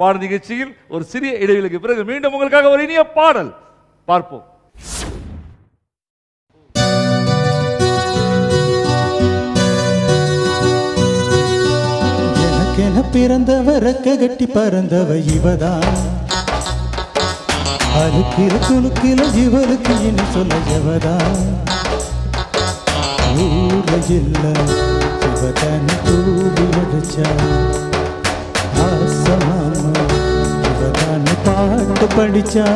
பாடல் நிகழ்ச்சியில் ஒரு சிறிய இடைவெளிக்கு பிறகு மீண்டும் உங்களுக்காக ஒரு இனிய பாடல். பார்ப்போம். எனக்கென பிறந்தவ ரெக்க கட்டி பறந்தவ இவதான். அழுக்கிற குலுக்கில இவருக்கு என்ன சொல்ல எவதான் ஊர்ல இல்ல தூவி அடிச்சான் பாட்டு படிச்சா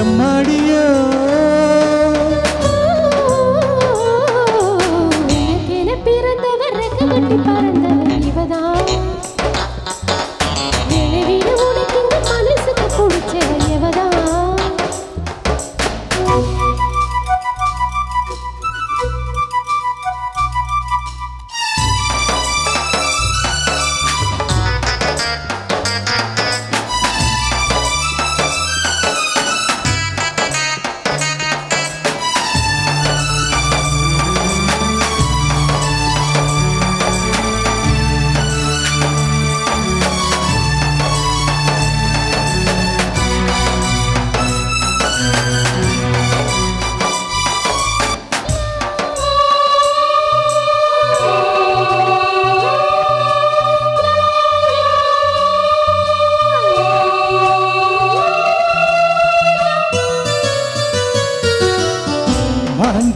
எம்மாடியோ பிறந்தவர் பறந்தவர் இவதான்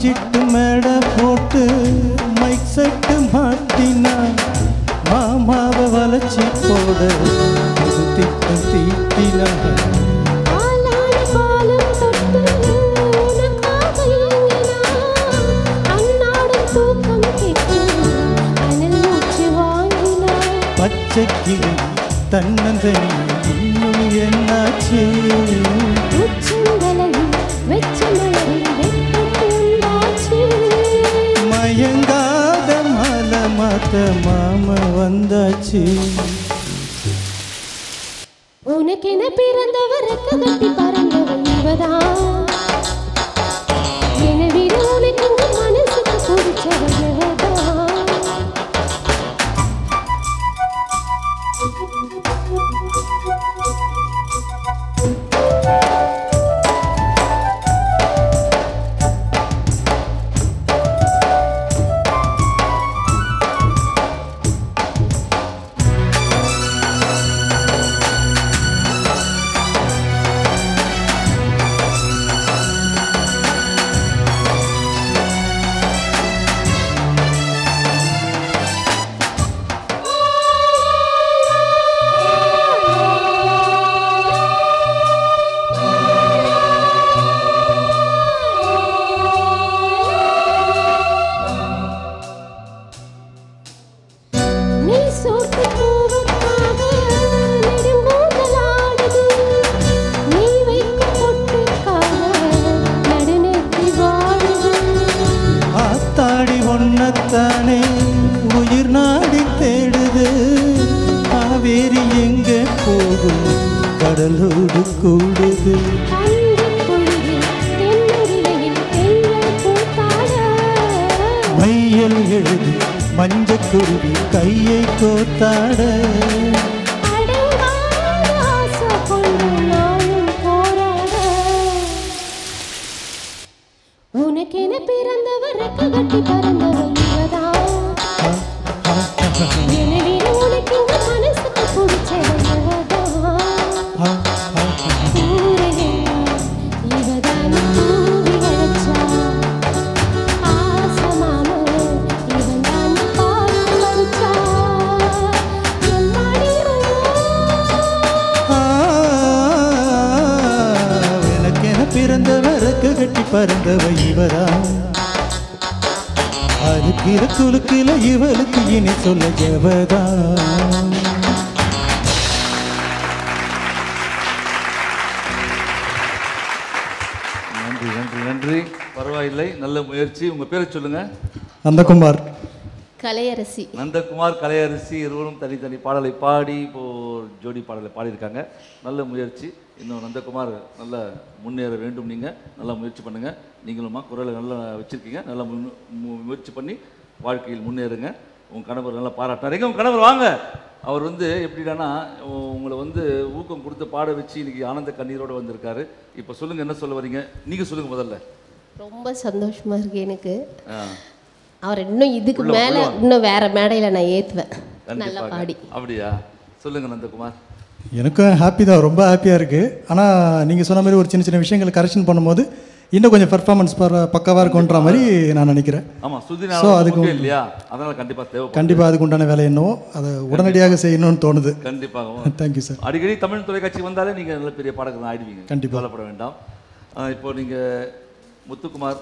மாஞ்சிட்டு மேடை போட்டு மைக் செட்டு மாட்டினா மாமாவை வளைச்சி போட புது திட்டம் தீட்டினா ஏங்கினான். அன்னாடம் பார்த்த மாத்த மாமா வந்தாச்சு. உனக்கென பிறந்தவர் ரெக்க கட்டி பறந்தவள் இவதான் காவேரி எங்க போகும் கடலோடு கூடுது. மையல் எழுதி மஞ்சக்குருவி கையை கோத்தாட. உனக்கென பிறந்தவர் கட்டி பறந்தவள் இவதான் பறந்தவ இவரா? அறுக்கிற குலுக்கில இவளுக்கு இனி சொல்ல எவதா? நன்றி நன்றி நன்றி. பரவாயில்லை நல்ல முயற்சி. உங்க பேரை சொல்லுங்க. நந்தகுமார். கலையரசி. நந்தகுமார் கலையரசி இருவரும் தனித்தனி பாடலை பாடி இப்போ ஜோடி பாடலை பாடியிருக்காங்க. நல்ல முயற்சி. இன்னும் நந்தகுமார் நல்ல முன்னேற வேண்டும் நீங்கள் நல்லா முயற்சி பண்ணுங்கள் நீங்களும்மா குரலை நல்லா வச்சுருக்கீங்க. நல்லா முன்னு- மு- முயற்சி பண்ணி வாழ்க்கையில் முன்னேறுங்க. உங்கள் கணவர் நல்லா பாராட்டினார். எங்க உங்கள் கணவர்? வாங்க. அவர் வந்து எப்படின்னா உங்களை வந்து ஊக்கம் கொடுத்து பாட வச்சு இன்னைக்கு ஆனந்த கண்ணீரோட வந்திருக்காரு. இப்போ சொல்லுங்க என்ன சொல்ல வரீங்க? நீங்க சொல்லுங்க முதல்ல. ரொம்ப சந்தோஷமா இருக்கு எனக்கு. அவர் இன்னும் இதுக்கு மேல. இன்னும் வேற மேடையில நான் ஏத்துவேன். நல்லா பாடி. அப்படியா? சொல்லுங்க நந்தகுமார். எனக்கும் ஹாப்பி தான் ரொம்ப ஹாப்பியாக இருக்குது ஆனால் நீங்கள் சொன்ன மாதிரி ஒரு சின்ன சின்ன விஷயங்களை கரெக்ஷன் பண்ணும்போது இன்னும் கொஞ்சம் பெர்ஃபார்மன்ஸ் பக்காவாக இருக்குன்ற மாதிரி நான் நினைக்கிறேன். ஆமா சுதி So, அதுக்கு இல்லையா? அதனால கண்டிப்பா தேவைப்படும் கண்டிப்பாக அதுக்கு உண்டான வேலை என்னவோ அதை உடனடியாக செய்யணும்னு தோணுது. கண்டிப்பாக தேங்க்யூ சார் அடிக்கடி தமிழ் தொலைக்காட்சி வந்தாலே நீங்க நல்ல பெரிய பாடகர் ஆயிடுவீங்க. கண்டிப்பா. கவலைப்பட வேண்டாம். இப்போ நீங்க முத்துக்குமார்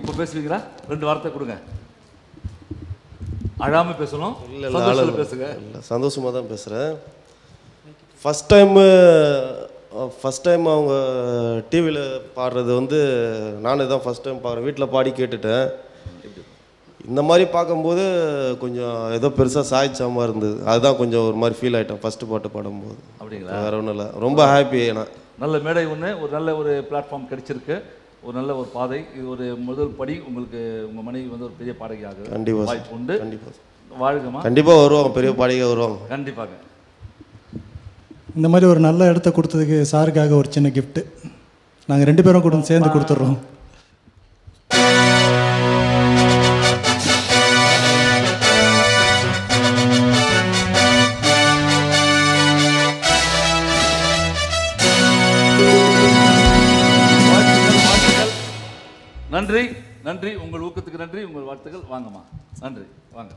இப்போ பேசுவீங்களா? ரெண்டு வார்த்தை கொடுங்க. அழாம பேசணும். இல்லை பேசுங்க. இல்லை சந்தோஷமாக தான் பேசுகிறேன் ஃபஸ்ட் டைமு ஃபஸ்ட் டைம் அவங்க டிவியில் பாடுறது வந்து நானே தான் ஃபஸ்ட் டைம் பாடுறேன். வீட்டில் பாடி கேட்டுட்டேன். இந்த மாதிரி பார்க்கும்போது கொஞ்சம் ஏதோ பெருசாக சாய்ச்ச மாதிரி இருந்தது. அதுதான் கொஞ்சம் ஒரு மாதிரி ஃபீல் ஆகிட்டேன் ஃபஸ்ட்டு பாட்டு பாடும்போது. அப்படிங்களா? வேற ஒன்றும் இல்லை. ரொம்ப ஹாப்பி நான் நல்ல மேடை ஒன்று ஒரு நல்ல ஒரு பிளாட்ஃபார்ம் கிடைச்சிருக்கு. ஒரு நல்ல ஒரு பாதை. இது ஒரு முதல் படி. உங்களுக்கு உங்க மனைவி வந்து ஒரு பெரிய பாடகி ஆகுது கண்டிப்பா சார். வாய்ப்பு உண்டு. கண்டிப்பாக வாழ்கமா கண்டிப்பாக வருவாங்க. பெரிய பாடிகை வருவாங்க. கண்டிப்பாக. இந்த மாதிரி ஒரு நல்ல இடத்த கொடுத்ததுக்கு சாருக்காக ஒரு சின்ன கிஃப்ட்டு நாங்கள் ரெண்டு பேரும் கூட சேர்ந்து கொடுத்துட்றோம். நன்றி நன்றி. உங்கள் ஊக்கத்துக்கு நன்றி உங்கள் வாழ்த்துக்கள். வாங்கம்மா. நன்றி. வாங்க.